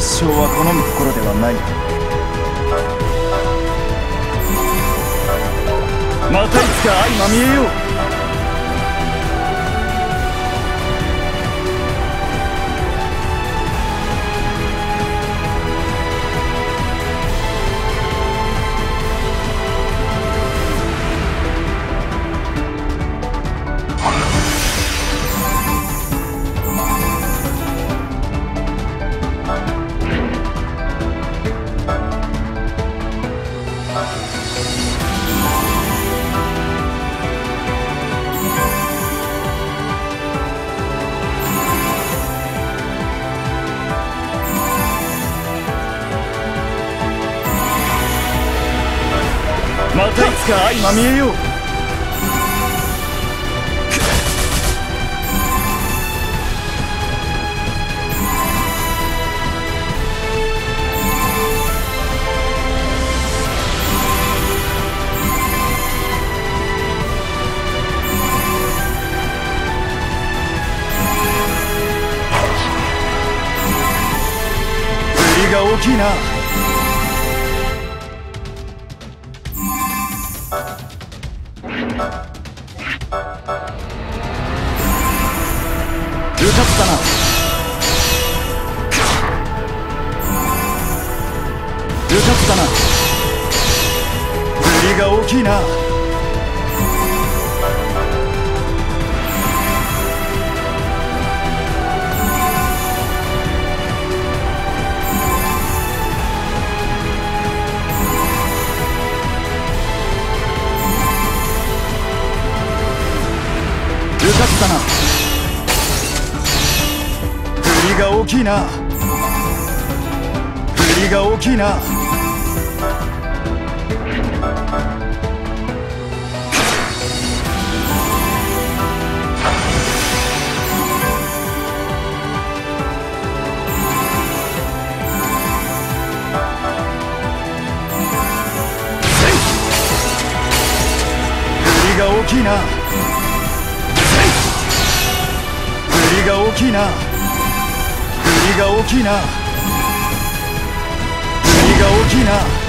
殺生は好むところではない。またいつか相まみえよう。相まみえよう。が大きいな。ったなうかったな振りが大きいな。きいな振りが大きいなが大きいな振りが大きいなが大きいな。が大きいな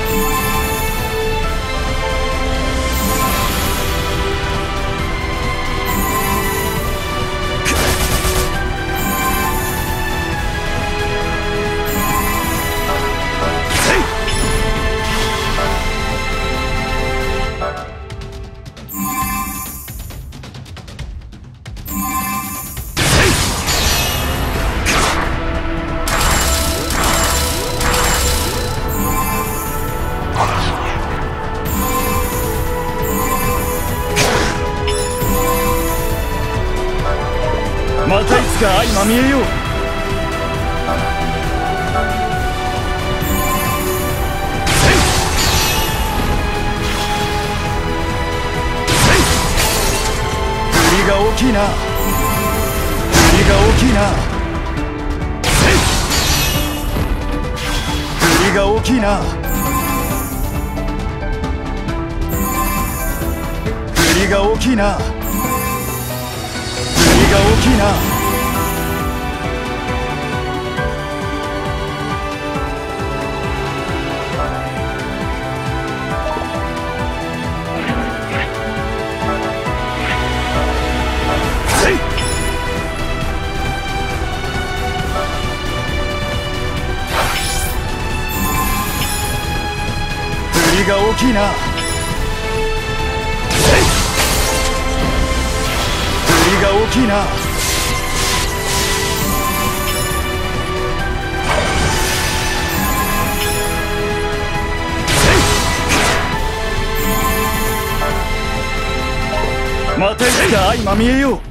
きいな。振りが大きいな。振りが大きいな。振りが大きいな。振りが大きいな。きいな。振りが大きいな。が大きい。なまたいつか相まみえよう。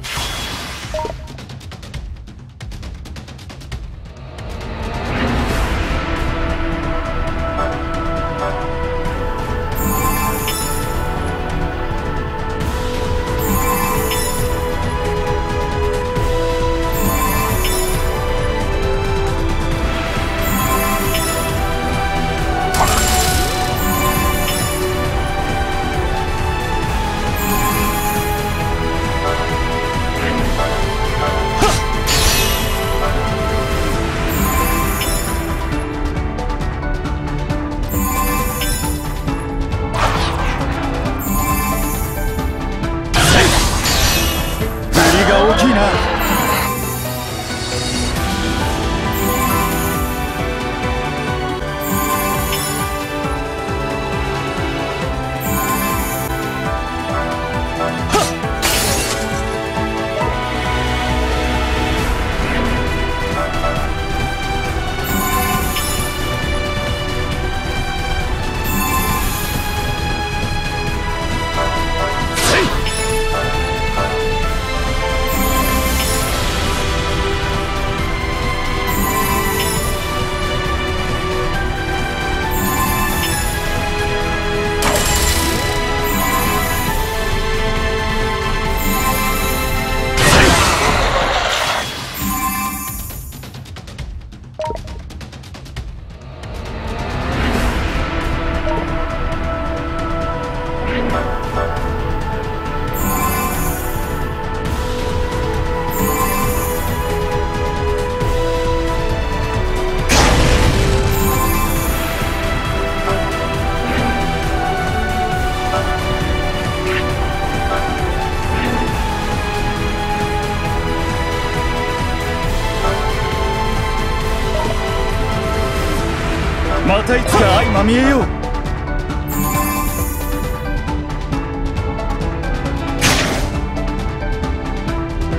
まみえよう。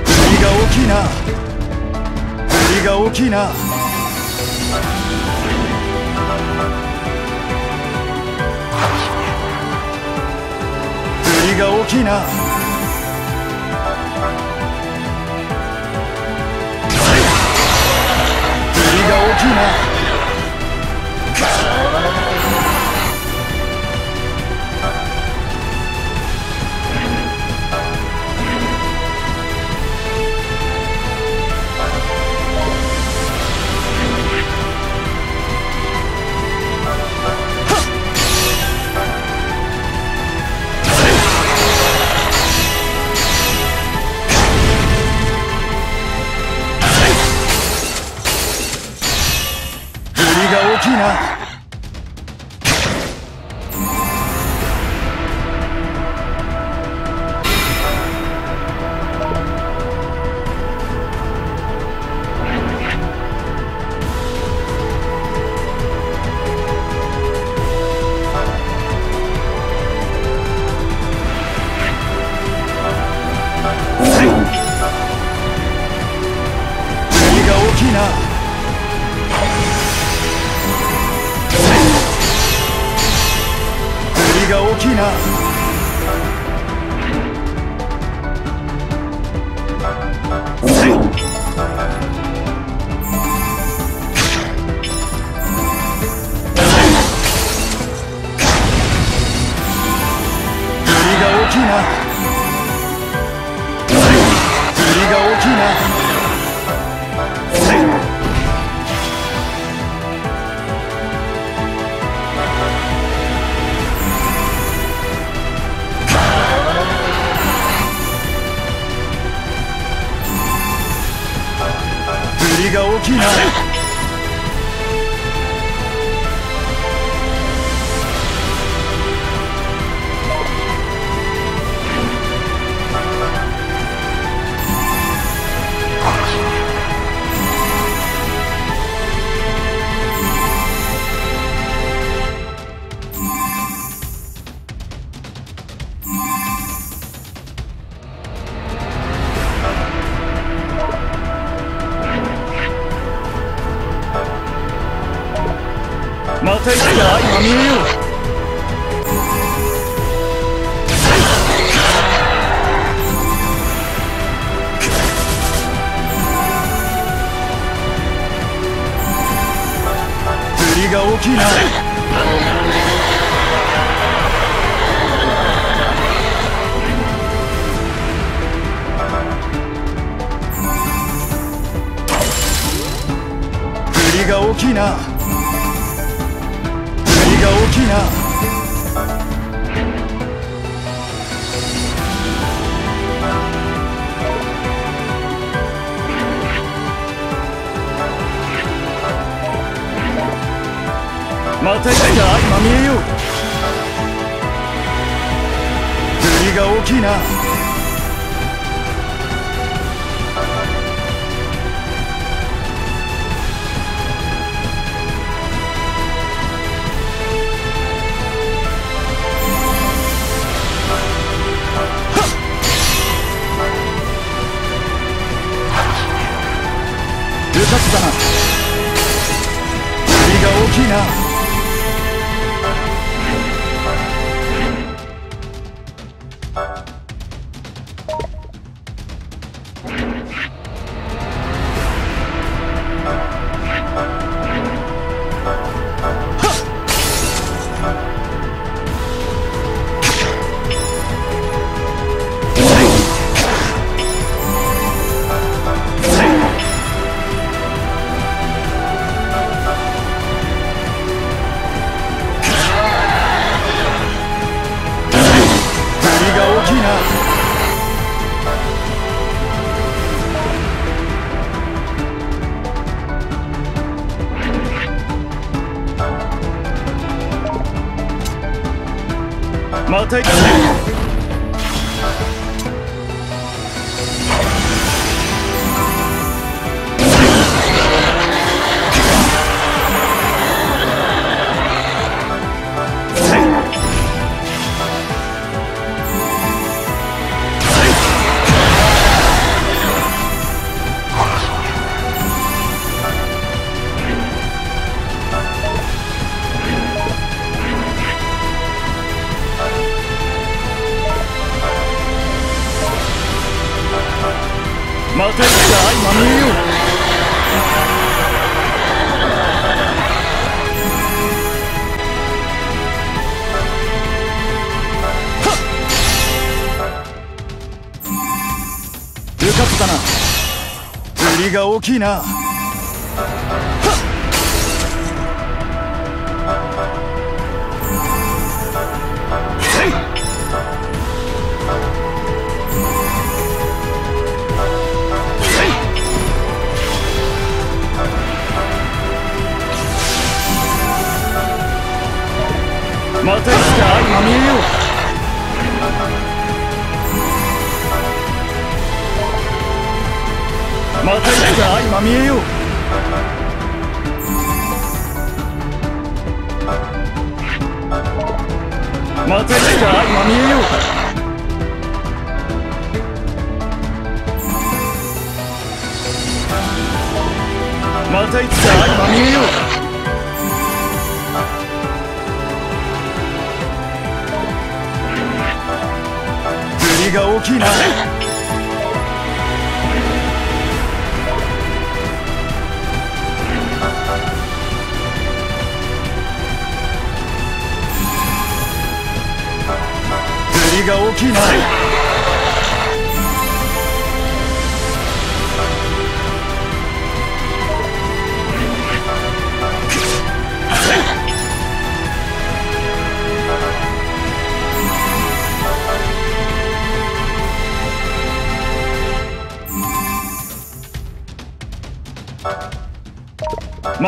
振りが大きいな。振りが大きいな。振りが大きいな。振りが大きいな。いな。振りが大きいな振りが大きいな。が大きい。なきい。な振りが大きいな。振りが大きいな。またい相まみえよう。振りが大きいな。りが大きいな。またいつか相まみえよううかつだな。振りが大きいな。またいつか相まみえよう。またいつか相まみえよう。またいつか相まみえよう。またいつか相まみえよう。が大きいな。が大きいな。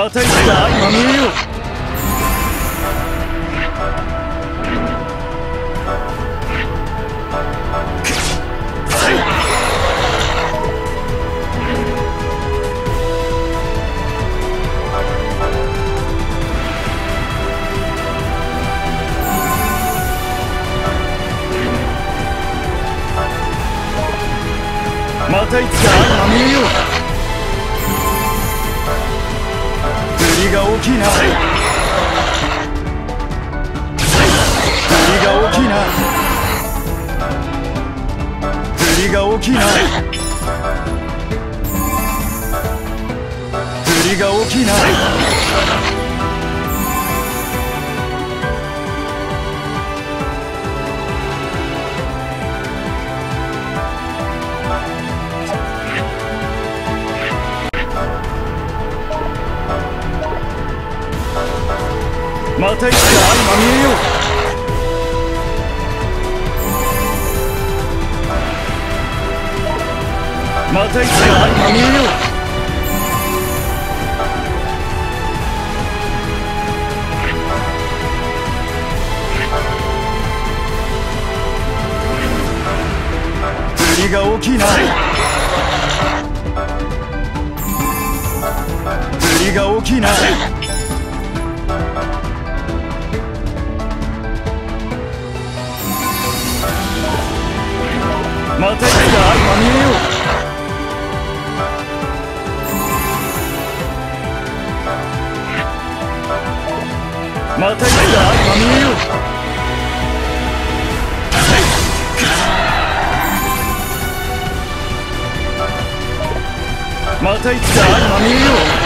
またいつか相まみえよう。振りが大きいなまたいつか相まみえよう。またいつか相まみえよう。また来た神よまた行っよ